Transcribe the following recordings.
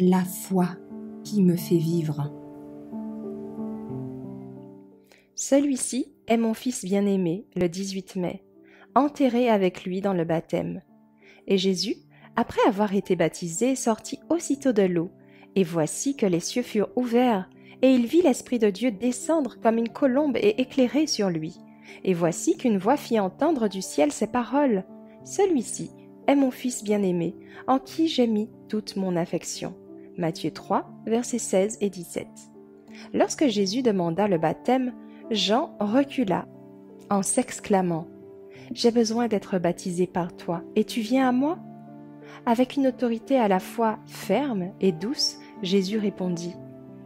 la foi qui me fait vivre. Celui-ci est mon fils bien-aimé, le 18 mai, enterré avec lui dans le baptême. Et Jésus, après avoir été baptisé, sortit aussitôt de l'eau, et voici que les cieux furent ouverts, et il vit l'Esprit de Dieu descendre comme une colombe et éclairer sur lui. Et voici qu'une voix fit entendre du ciel ces paroles. Celui-ci est mon Fils bien-aimé, en qui j'ai mis toute mon affection. Matthieu 3, versets 16 et 17. Lorsque Jésus demanda le baptême, Jean recula en s'exclamant J'ai besoin d'être baptisé par toi, et tu viens à moi? Avec une autorité à la fois ferme et douce, Jésus répondit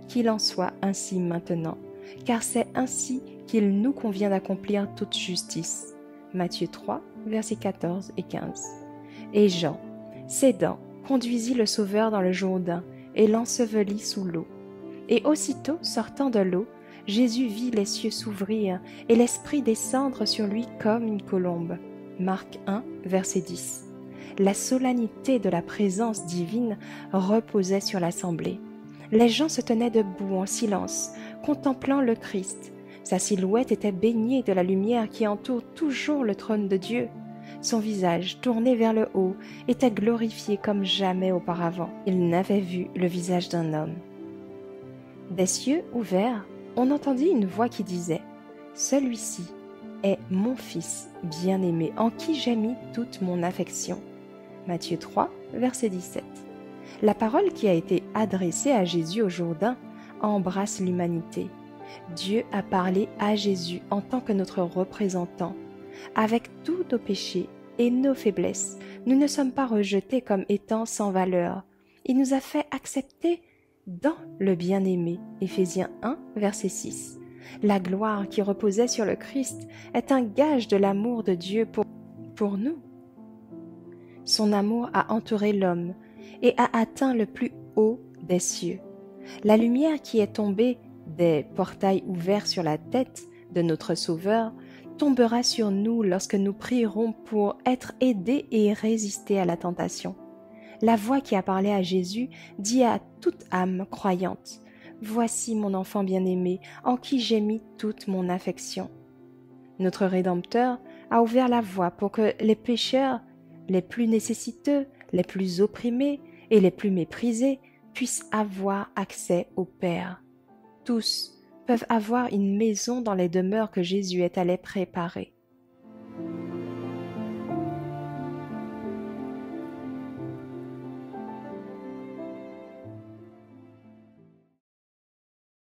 Qu'il en soit ainsi maintenant, car c'est ainsi qu'il nous convient d'accomplir toute justice. Matthieu 3, versets 14 et 15. Et Jean, cédant, conduisit le Sauveur dans le Jourdain et l'ensevelit sous l'eau. Et aussitôt sortant de l'eau, Jésus vit les cieux s'ouvrir et l'Esprit descendre sur lui comme une colombe. Marc 1, verset 10. La solennité de la présence divine reposait sur l'assemblée. Les gens se tenaient debout en silence, contemplant le Christ. Sa silhouette était baignée de la lumière qui entoure toujours le trône de Dieu. Son visage, tourné vers le haut, était glorifié comme jamais auparavant. Il n'avait vu le visage d'un homme. Des cieux ouverts, on entendit une voix qui disait Celui-ci est mon Fils bien-aimé, en qui j'ai mis toute mon affection. Matthieu 3, verset 17. La parole qui a été adressée à Jésus au Jourdain embrasse l'humanité. Dieu a parlé à Jésus en tant que notre représentant. Avec tous nos péchés et nos faiblesses, nous ne sommes pas rejetés comme étant sans valeur. Il nous a fait accepter dans le bien-aimé. Éphésiens 1, verset 6. La gloire qui reposait sur le Christ est un gage de l'amour de Dieu pour, pour nous. Son amour a entouré l'homme et a atteint le plus haut des cieux. La lumière qui est tombée des portails ouverts sur la tête de notre Sauveur tombera sur nous lorsque nous prierons pour être aidés et résister à la tentation la voix qui a parlé à Jésus dit à toute âme croyante, Voici mon enfant bien-aimé, en qui j'ai mis toute mon affection. Notre Rédempteur a ouvert la voie pour que les pécheurs, les plus nécessiteux, les plus opprimés et les plus méprisés puissent avoir accès au Père. Tous peuvent avoir une maison dans les demeures que Jésus est allé préparer.